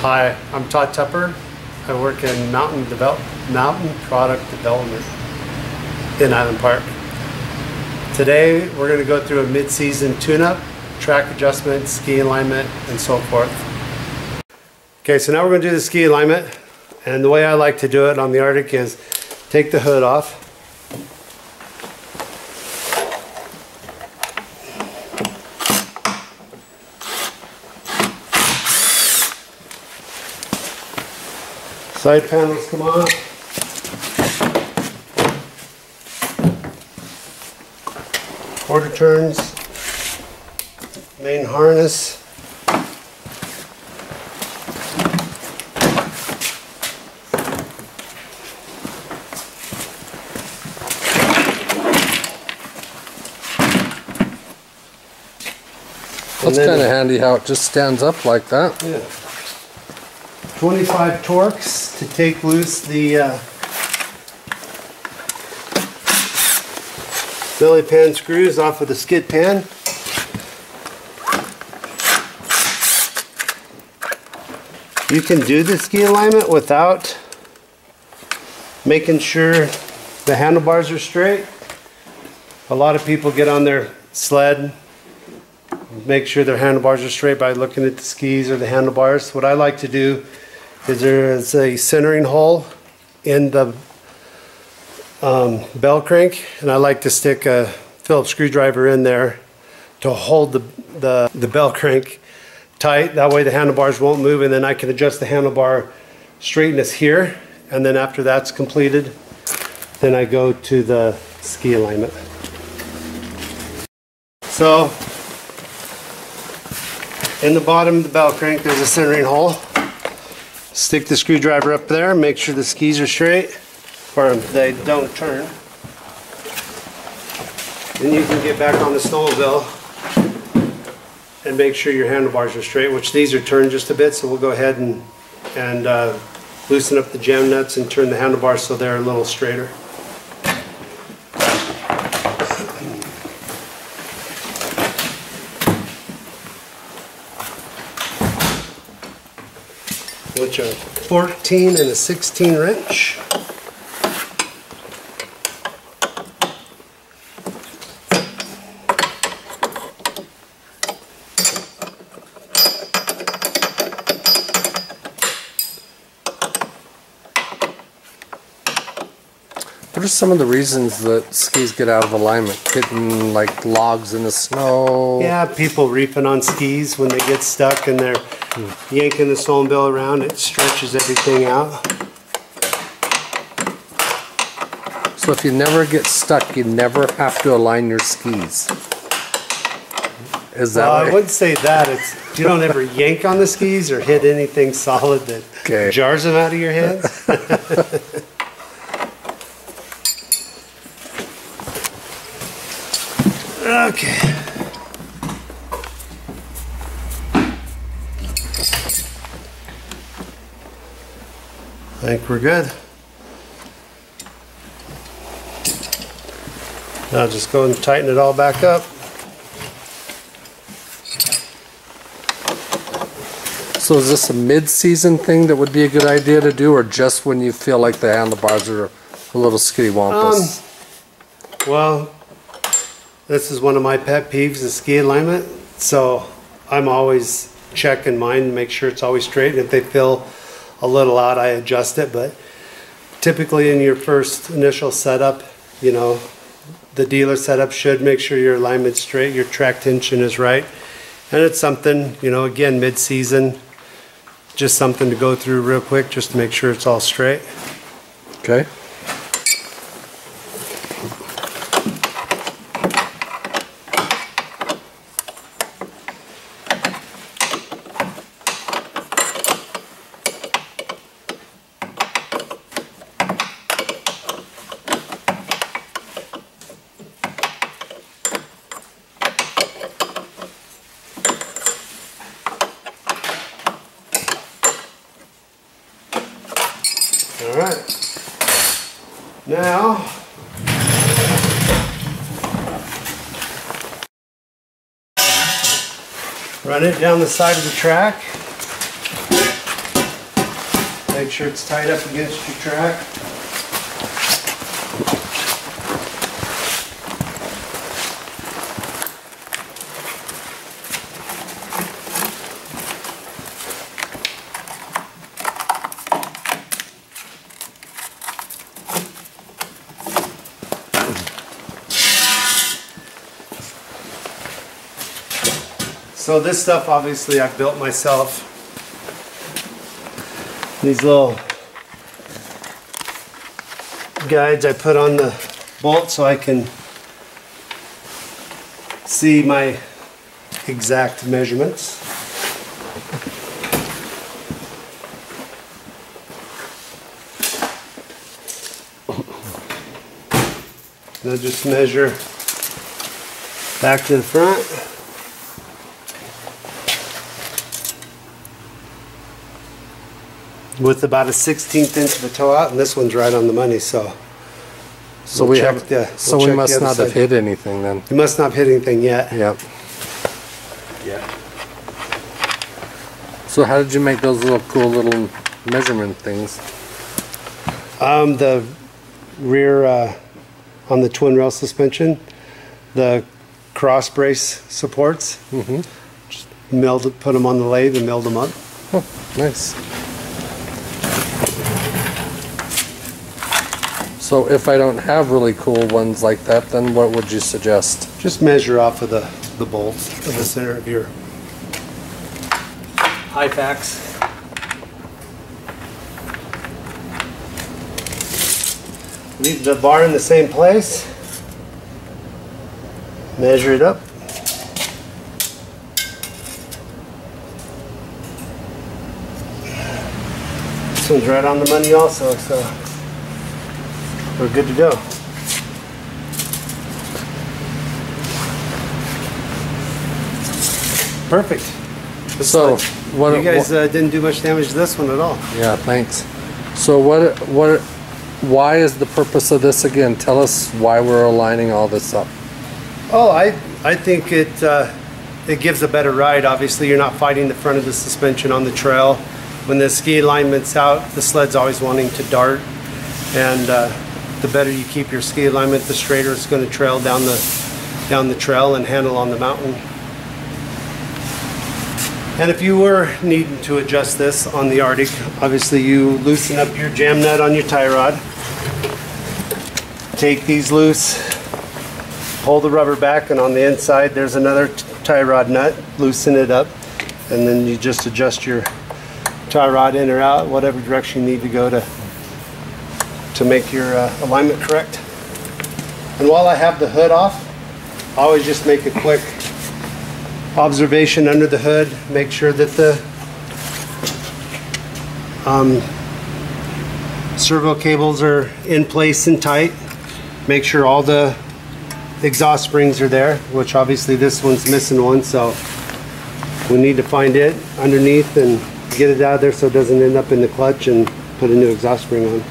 Hi, I'm Todd Tupper. I work in mountain develop mountain product development in Island Park. Today we're going to go through a mid-season tune-up, track adjustment, ski alignment, and so forth. Okay, so now we're going to do the ski alignment, and the way I like to do it on the Arctic is take the hood off. Side panels come off. Quarter turns. Main harness. That's kind of handy how it just stands up like that. Yeah. 25 Torx to take loose the uh, belly pan screws off of the skid pan. You can do the ski alignment without making sure the handlebars are straight. A lot of people get on their sled make sure their handlebars are straight by looking at the skis or the handlebars. What I like to do is there is a centering hole in the um, bell crank, and I like to stick a Phillips screwdriver in there to hold the, the, the bell crank tight. That way the handlebars won't move, and then I can adjust the handlebar straightness here. And then after that's completed, then I go to the ski alignment. So in the bottom of the bell crank, there's a centering hole. Stick the screwdriver up there, make sure the skis are straight, or they don't turn. Then you can get back on the snowmobile and make sure your handlebars are straight, which these are turned just a bit, so we'll go ahead and, and uh, loosen up the jam nuts and turn the handlebars so they're a little straighter. Which are 14 and a 16 wrench. What are some of the reasons that skis get out of alignment? Hitting like logs in the snow? Yeah, people reefing on skis when they get stuck and they're Hmm. yanking the snowmobile around, it stretches everything out. So if you never get stuck, you never have to align your skis. Is that Well, I wouldn't say that. It's you don't ever yank on the skis or hit anything solid that Okay. jars them out of your hands. I think we're good. Now just go and tighten it all back up. So is this a mid-season thing that would be a good idea to do, or just when you feel like the handlebars are a little skitty wampus? Um, well, this is one of my pet peeves, the ski alignment. So I'm always checking mine to make sure it's always straight. And if they feel a little out, I adjust it. But typically in your first initial setup, you know, the dealer setup should make sure your alignment's straight, your track tension is right. And it's something, you know, again, mid-season, just something to go through real quick just to make sure it's all straight. Okay. All right. Now, run it down the side of the track. Make sure it's tied up against your track. So this stuff obviously I've built myself. These little guides I put on the bolt so I can see my exact measurements. Now just measure back to the front. With about a 16th inch of a toe out, and this one's right on the money. So So We'll we check have, so we'll we must not have hit anything then. you must not have hit anything yet. Yep. Yeah. So how did you make those little cool little measurement things? Um, the rear uh, on the twin rail suspension, the cross brace supports. Mm-hmm. Just milled, put them on the lathe and milled them up. Oh, nice. So if I don't have really cool ones like that, then what would you suggest? Just measure off of the the bolts of the center of your Hyfax. Leave the bar in the same place. Measure it up. This one's right on the money also, so we're good to go. Perfect. So what? you guys what- uh, didn't do much damage to this one at all. yeah, thanks. So what? What? Why is the purpose of this again? Tell us why we're aligning all this up. Oh, I I think it uh, it gives a better ride. Obviously, you're not fighting the front of the suspension on the trail. When the ski alignment's out, the sled's always wanting to dart, and uh, the better you keep your ski alignment, the straighter it's going to trail down the down the trail and handle on the mountain. And if you were needing to adjust this on the Arctic, obviously you loosen up your jam nut on your tie rod. Take these loose, pull the rubber back, and on the inside there's another tie rod nut. Loosen it up, and then you just adjust your tie rod in or out, whatever direction you need to go to to make your uh, alignment correct. And while I have the hood off, I always just make a quick observation under the hood, make sure that the um, servo cables are in place and tight. Make sure all the exhaust springs are there, which obviously this one's missing one, so we need to find it underneath and get it out of there so it doesn't end up in the clutch and put a new exhaust spring on.